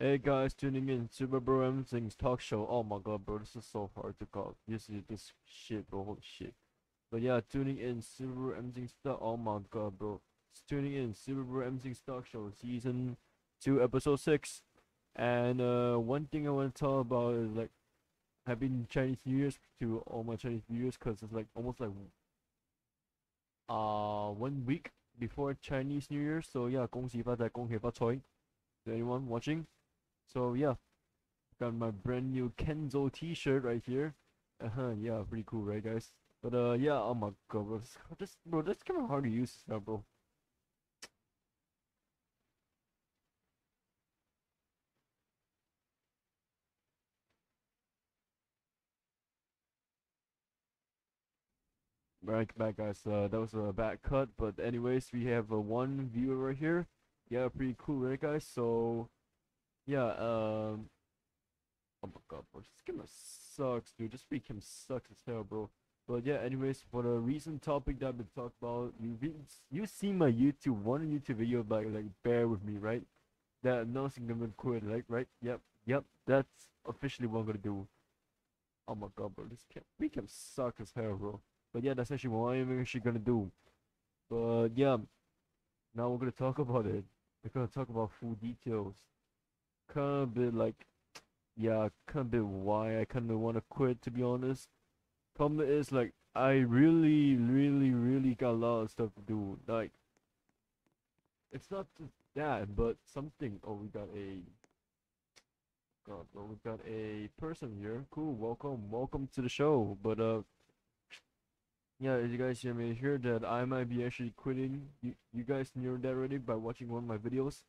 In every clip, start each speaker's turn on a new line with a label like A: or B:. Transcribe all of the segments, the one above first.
A: Hey guys, tuning in Super Bro Everything's talk show. Oh my god, bro, this is so hard to call. This is this shit, bro. Holy shit. But yeah, tuning in Super Bro Everything's talk. Oh my god, bro. It's tuning in Super Bro Everything's talk show, season two, episode six. And uh, one thing I want to talk about is like happy Chinese New Year's to all my Chinese New Year's, cause it's like almost like uh one week before Chinese New Year. So yeah, 恭喜发财，恭喜发财 to anyone watching. So yeah, got my brand new Kenzo T-shirt right here. Uh huh. Yeah, pretty cool, right, guys? But uh, yeah. Oh my god, bro. This, this bro, that's kind of hard to use now, bro. Right back, guys. Uh, that was a bad cut, but anyways, we have uh, one viewer right here. Yeah, pretty cool, right, guys? So, yeah. Um. Oh my god, bro, this game sucks, dude. This game sucks as hell, bro. But yeah, anyways, for the recent topic that I've been talking about, you you seen my YouTube one YouTube video about like bear with me, right? That announcing I'm gonna quit, like right? Yep, yep. That's officially what I'm gonna do. Oh my god, bro, this camp we can suck as hell, bro. But yeah, that's actually what I'm actually gonna do. But yeah, now we're gonna talk about it. We're gonna talk about full details. Kind of bit like, yeah, kind of bit why I kind of want to quit, to be honest. Problem is like I really, really, really got a lot of stuff to do. Like, it's not just that, but something. Oh, we got a. God, well, we got a person here. Cool, welcome, welcome to the show. But uh, yeah, as you guys hear that I might be actually quitting. You, you guys knew that already by watching one of my videos.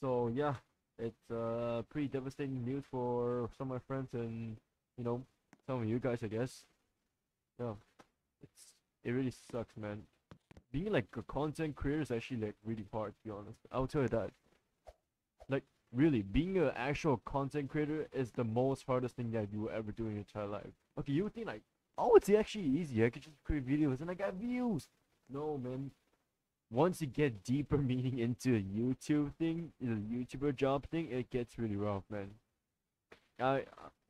A: So yeah, it's uh pretty devastating news for some of my friends and you know some of you guys, I guess. Yeah, it's it really sucks, man. Being like a content creator is actually like really hard to be honest. I'll tell you that. Like really, being an actual content creator is the most hardest thing that you will ever do in your entire life. Okay, you would think like oh, it's actually easy. I could just create videos and I got views. No, man. Once you get deeper meaning into a YouTube thing, the YouTuber job thing, it gets really rough, man. I.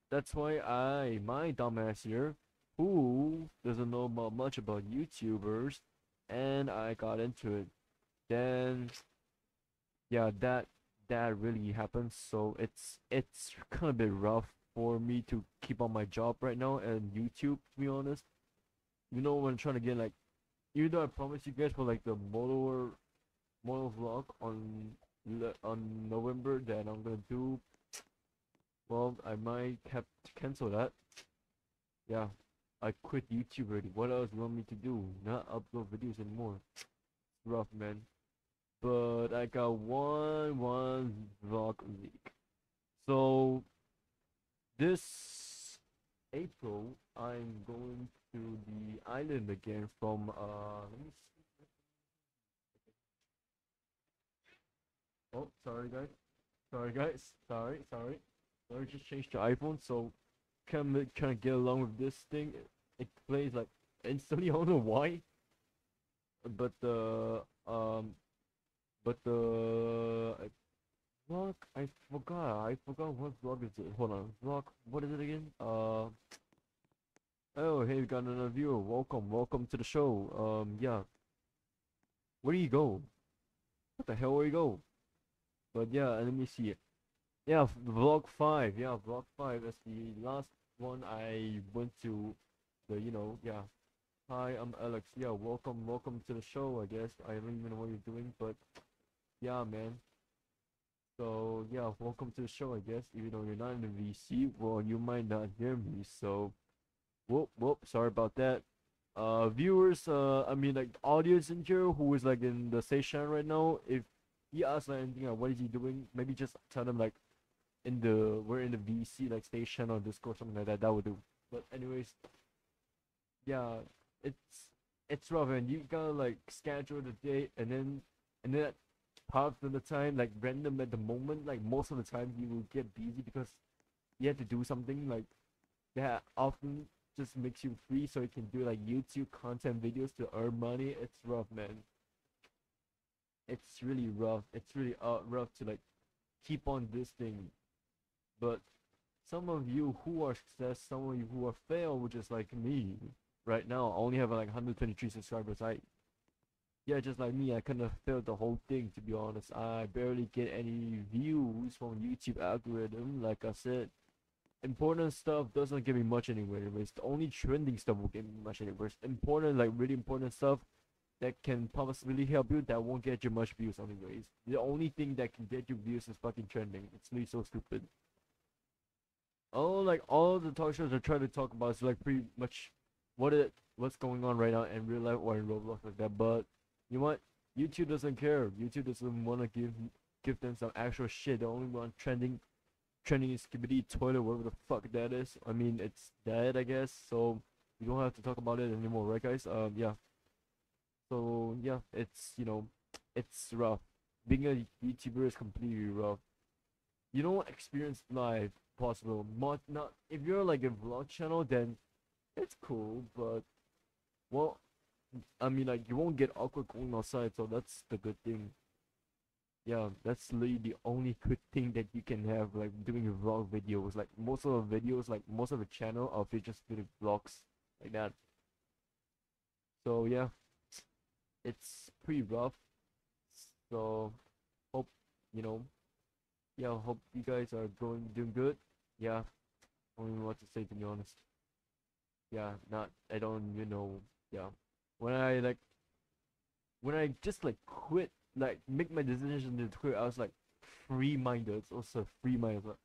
A: That's why I, my dumbass here, who doesn't know much about YouTubers, and I got into it. Then, yeah, that that really happened. So it's it's kind of a bit rough for me to keep on my job right now and YouTube to be honest. You know when I'm trying to get like even though I promised you guys for like the motor motor vlog on on November that I'm gonna do well I might have cancel that. Yeah. I quit YouTube already. What else you want me to do? Not upload videos anymore. It's rough man. But I got one one vlog leak. So this April, I'm going to the island again from, uh. Oh, sorry guys. Sorry guys. Sorry, sorry. Sorry, just changed the iPhone, so can kind of get along with this thing. It, it plays like instantly, I don't know why. But the, um, but the, Vlog? I forgot. I forgot what vlog is it. Hold on. Vlog. What is it again? Uh. Oh, hey, we got another viewer. Welcome, welcome to the show. Um, yeah. Where do you go? What the hell? Where you go? But yeah, let me see. Yeah, vlog five. Yeah, vlog five. That's the last one I went to. The you know yeah. Hi, I'm Alex. Yeah, welcome, welcome to the show. I guess I don't even know what you're doing, but yeah, man. So yeah, welcome to the show. I guess even though you're not in the VC, well, you might not hear me. So, whoop whoop. Sorry about that. Uh, viewers. Uh, I mean like audience in here who is like in the station right now. If he asks like anything like what is he doing, maybe just tell them like in the we're in the VC like station or Discord something like that. That would do. But anyways, yeah, it's it's rough and you gotta like schedule the date and then and then half of the time like random at the moment like most of the time you will get busy because you have to do something like that often just makes you free so you can do like youtube content videos to earn money it's rough man it's really rough it's really uh, rough to like keep on this thing. But some of you who are success, some of you who are fail, which is like me right now, I only have like 123 subscribers. I yeah, just like me, I kind of failed the whole thing to be honest. I barely get any views from YouTube algorithm. Like I said, important stuff doesn't give me much anyway. It's the only trending stuff will give me much anyways. Important, like really important stuff that can possibly help you that won't get you much views anyways. The only thing that can get you views is fucking trending. It's really so stupid. Oh, like all the talk shows are trying to talk about is like pretty much what it what's going on right now in real life or in Roblox like that. But you know what? YouTube doesn't care. YouTube doesn't want to give give them some actual shit. The only one trending trending is Skibidi Toilet, whatever the fuck that is. I mean, it's dead, I guess. So we don't have to talk about it anymore, right, guys? Um, yeah. So yeah, it's you know, it's rough. Being a YouTuber is completely rough. You don't experience life possible. Not not if you're like a vlog channel, then it's cool. But well, I mean, like you won't get awkward going outside, so that's the good thing. Yeah, that's literally the only good thing that you can have, like doing vlog videos. Like most of the videos, like most of the channel are just doing vlogs like that. So yeah, it's pretty rough. So hope you know. Yeah, hope you guys are going doing good. Yeah, I don't know what to say to be honest. Yeah, not I don't you know. Yeah when I like when I just like quit like make my decision to quit. I was like free minded it's also free minded but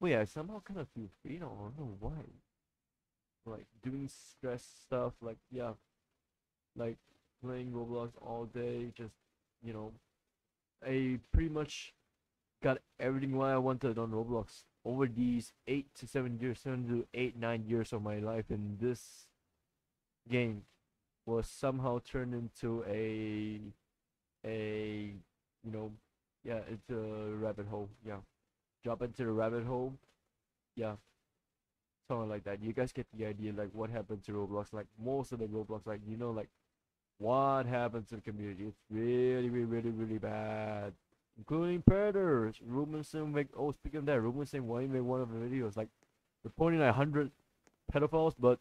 A: well I somehow kind of feel free. I don't know why. Like doing stress stuff like yeah. Like playing Roblox all day just you know. I pretty much got everything what I wanted on Roblox over these eight to seven years, seven to eight, nine years of my life, in this game was somehow turned into a a you know yeah it's a rabbit hole yeah. Drop into the rabbit hole yeah. Something like that. You guys get the idea like what happened to roblox like most of the roblox like you know like what happened to the community? It's really really really really bad. Including predators. Ruben Sim make oh speaking of that Ruben Sim made one of the videos. Like reporting like 100 pedophiles but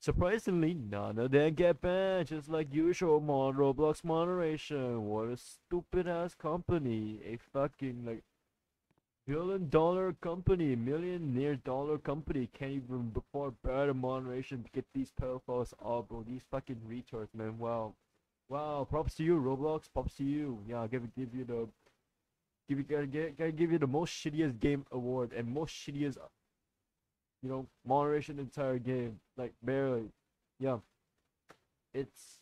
A: Surprisingly, none of them get banned, just like usual mod Roblox moderation. What a stupid ass company. A fucking like billion dollar company, millionaire dollar company can't even before better moderation to get these pedophiles off, bro. These fucking retards, man. Wow. Wow, props to you, Roblox. Props to you. Yeah, I'll give give you the give you gotta, gotta give you the most shittiest game award and most shittiest you know, moderation entire game. Like barely. Yeah. It's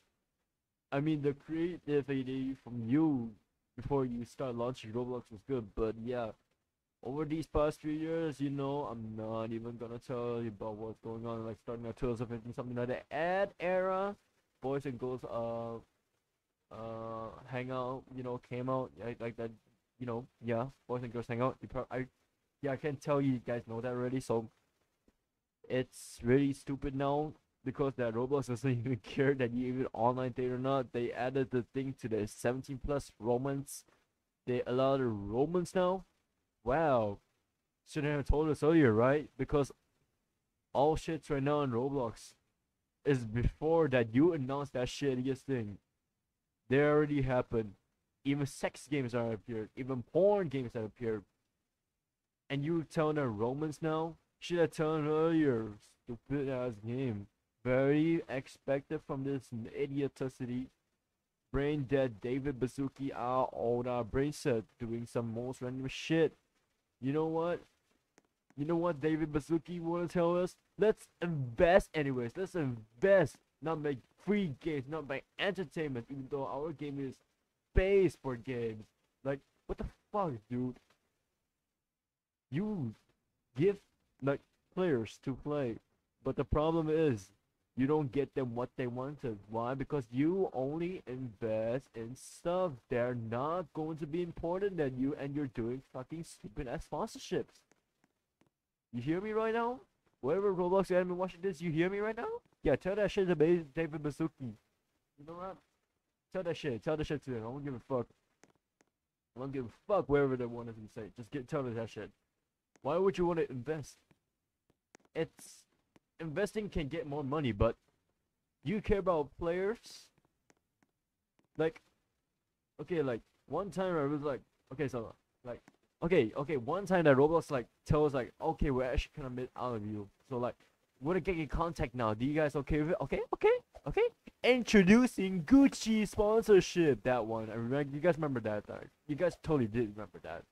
A: I mean the creativity from you before you start launching Roblox was good, but yeah. Over these past few years, you know, I'm not even gonna tell you about what's going on, like starting a at 2015, something like the ad era, boys and girls uh uh hang out, you know, came out like, like that, you know, yeah, boys and girls hang out. You pro- I yeah, I can't tell you guys know that already, so it's really stupid now because that Roblox doesn't even care that you even online date or not. They added the thing to the 17 plus romance. They allow the romance now. Wow, shouldn't have told us earlier, right? Because all shits right now in Roblox is before that you announced that shittiest thing. They already happened. Even sex games are appeared. Even porn games have appeared. And you telling them romance now? Should have told earlier. Stupid ass game. Very expected from this idioticity. Brain dead David Baszucki our old our brain set doing some most random shit. You know what? You know what David Baszucki wanna tell us? Let's invest anyways. Let's invest. Not make free games, not make entertainment, even though our game is based for games. Like, what the fuck, dude? You give like players to play. But the problem is you don't get them what they wanted. Why? Because you only invest in stuff they're not going to be important than you and you're doing fucking stupid ass sponsorships. You hear me right now? Whatever Roblox admin watching this, you hear me right now? Yeah, tell that shit to David Baszucki. You know what? Tell that shit. Tell that shit to him. I don't give a fuck. I don't give a fuck wherever they want to say. Just get tell that shit. Why would you want to invest? It's investing can get more money, but you care about players. Like, okay, like one time I was like, okay, so like, okay, okay, one time that Roblox like tells like, okay, we're actually gonna make out of you. So like, gonna get in contact now. Do you guys okay with it? Okay, okay, okay. Introducing Gucci sponsorship. That one. I remember. You guys remember that? Right? You guys totally did remember that.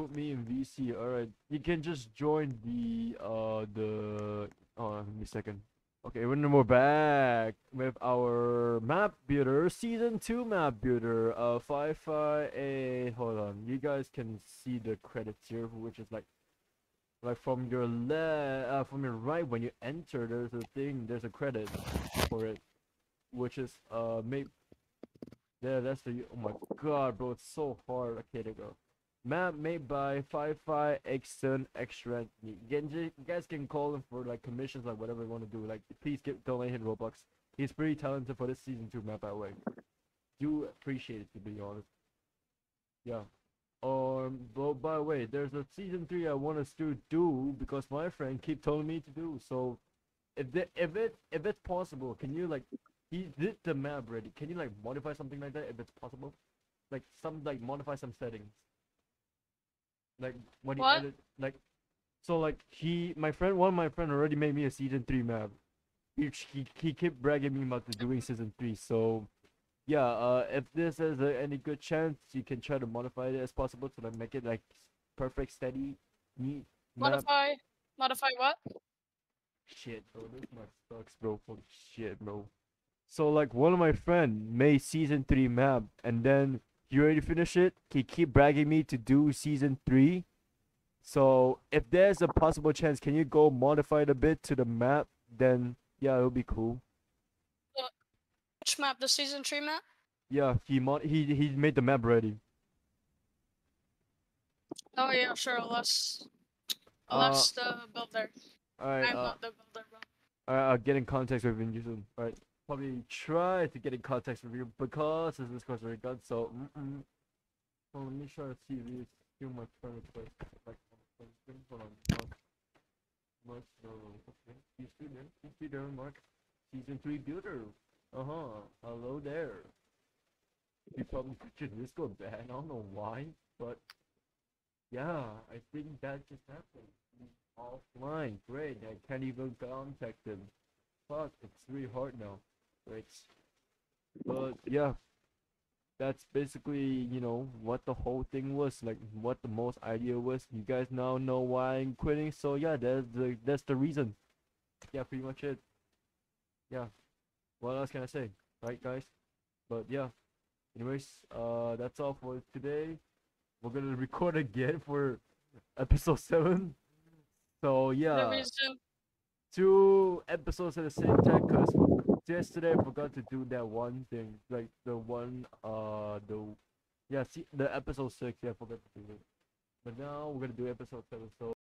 A: Put me in VC. All right. You can just join the uh the. Oh, give me a second. Okay, when we're back with our map builder, season two map builder. Uh, five five a. Hold on, you guys can see the credits here, which is like, like from your left, uh, from your right when you enter. There's a thing. There's a credit for it, which is uh, maybe. Yeah, that's the. Oh my god, bro, it's so hard. Okay, there you go. Map made by Five Exton Extra. You guys can call him for like commissions, like whatever you want to do. Like, please get donate him Robux. He's pretty talented for this season two map, by the way. Do appreciate it to be honest. Yeah. Um. But by the way, there's a season three I want us to do because my friend keep telling me to do. So, if the, if it if it's possible, can you like he did the map ready? Can you like modify something like that if it's possible? Like some like modify some settings. Like when he
B: What?
A: edit like so like he my friend one of my friend already made me a season three map. He he, he kept bragging me about the doing season three. So yeah, uh if this has a, any good chance you can try to modify it as possible to like make it like perfect steady neat map.
B: Modify. Modify what?
A: Shit, bro, this map sucks, bro. Holy shit, bro. So like one of my friend made season three map, and then he already finished it. He keep bragging me to do season three. So if there's a possible chance, can you go modify it a bit to the map? Then yeah, it'll be cool.
B: Which map? The season three map?
A: Yeah, he mod he he made the map ready.
B: Oh yeah, sure. Let's
A: Uh,
B: let's the builder.
A: Alright,
B: I'm
A: uh,
B: not the builder, bro.
A: Alright, I'll get in contact with you soon. Alright, probably try to get in contact with you because this is Costa Rica. So, mm-mm. Well, let me try to see if you steal my friend request. Like, hold on. Mark. Mark, no, okay. You still there? You still there, Mark? Season 3 builder. Uh huh. Hello there. You probably pictured this go bad. I don't know why, but yeah, I think that just happened. Offline. Great. I can't even contact him. Fuck, it's really hard now. But yeah, that's basically you know what the whole thing was like. What the most idea was. You guys now know why I'm quitting. So yeah, that's the that's the reason. Yeah, pretty much it. Yeah. What else can I say? Right, guys? But yeah. Anyways, uh, that's all for today. We're gonna record again for episode seven. So yeah two episodes at the same time because yesterday I forgot to do that one thing, like the one, uh, the, yeah, see, the episode six, yeah, I forgot to do it. But now we're gonna do episode seven, so.